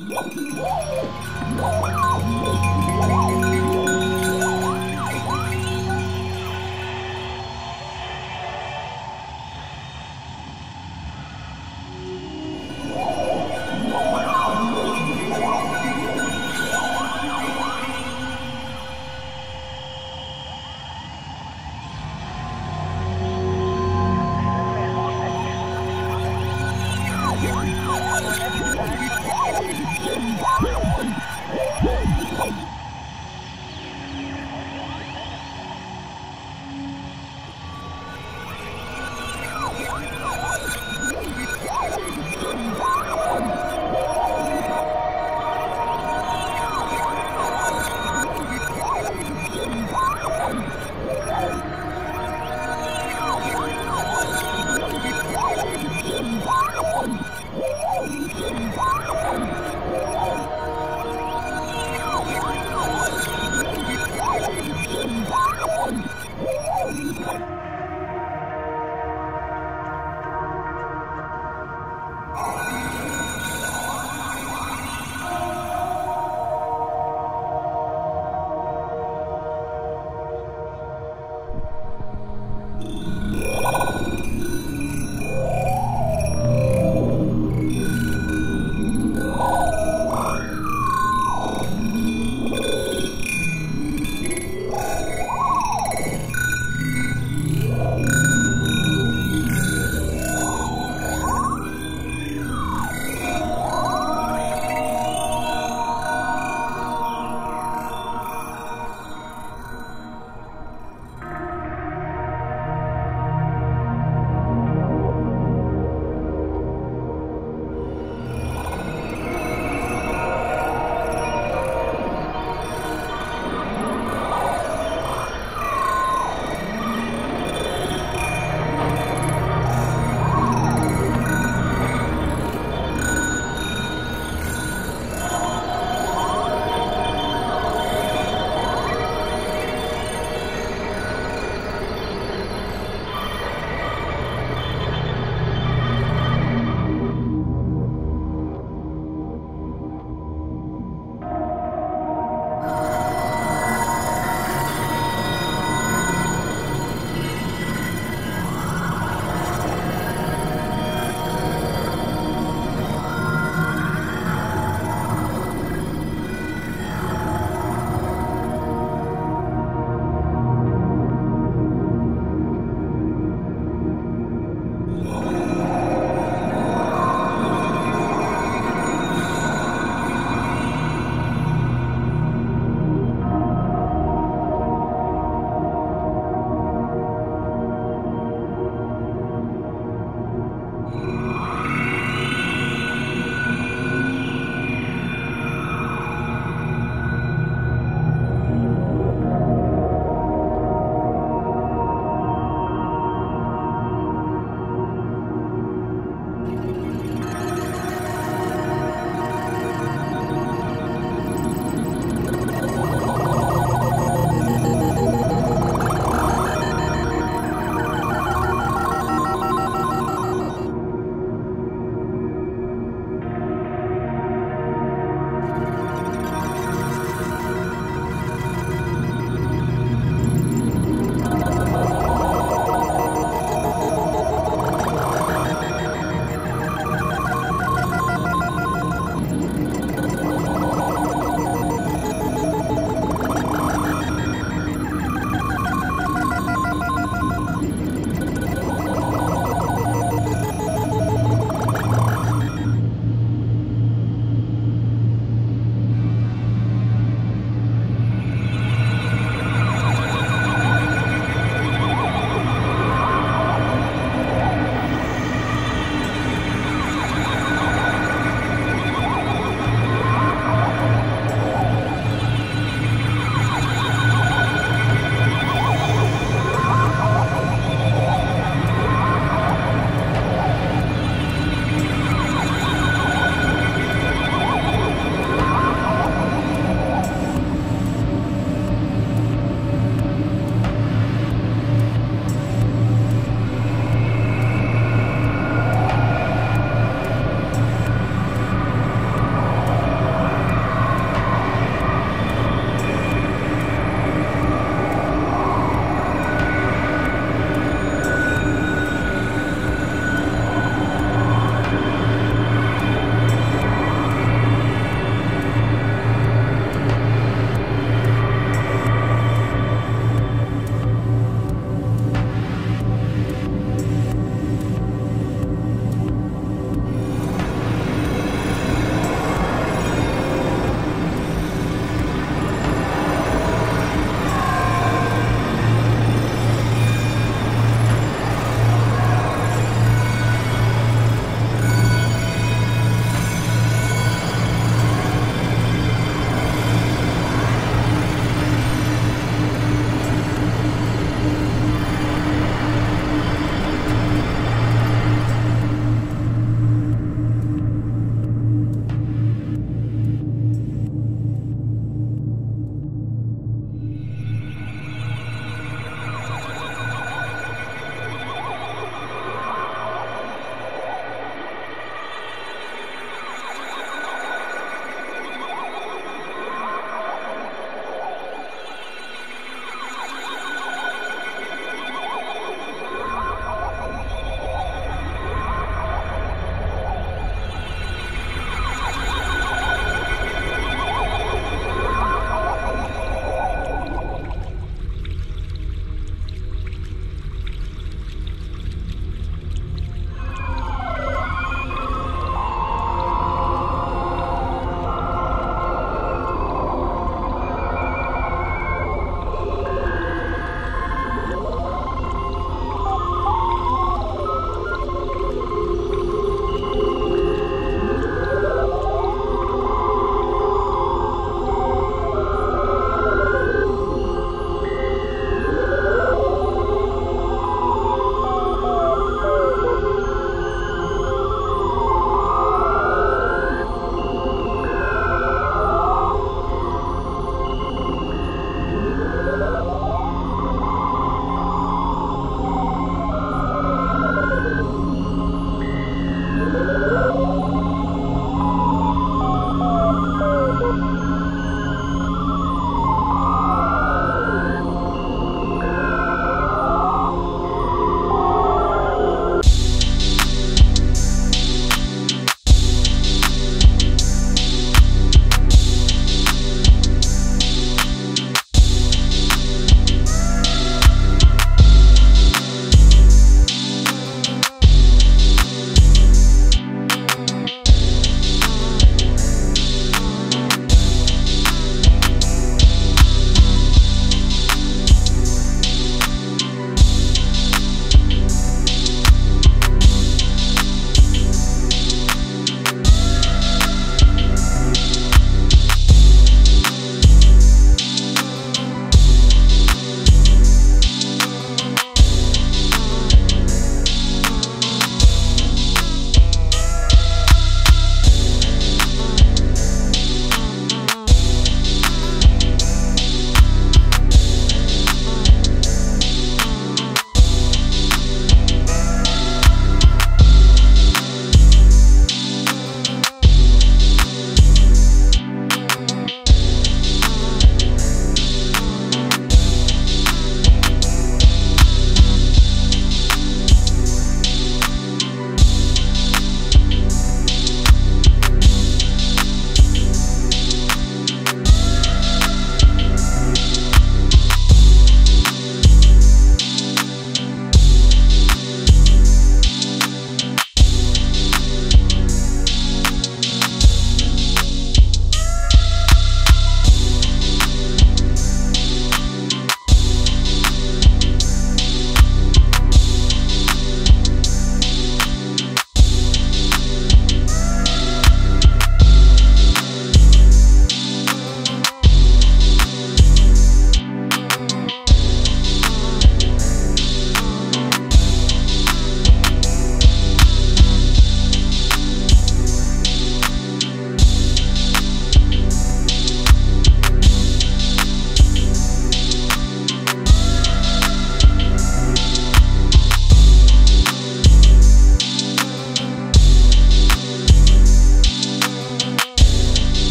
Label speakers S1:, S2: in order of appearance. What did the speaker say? S1: Whoa!